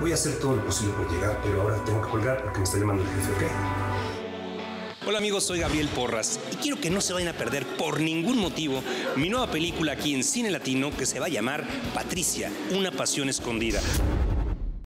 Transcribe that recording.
Voy a hacer todo lo posible por llegar, pero ahora tengo que colgar porque me está llamando el jefe, ¿ok? Hola amigos, soy Gabriel Porras y quiero que no se vayan a perder por ningún motivo mi nueva película aquí en Cine Latino que se va a llamar Patricia, una pasión escondida.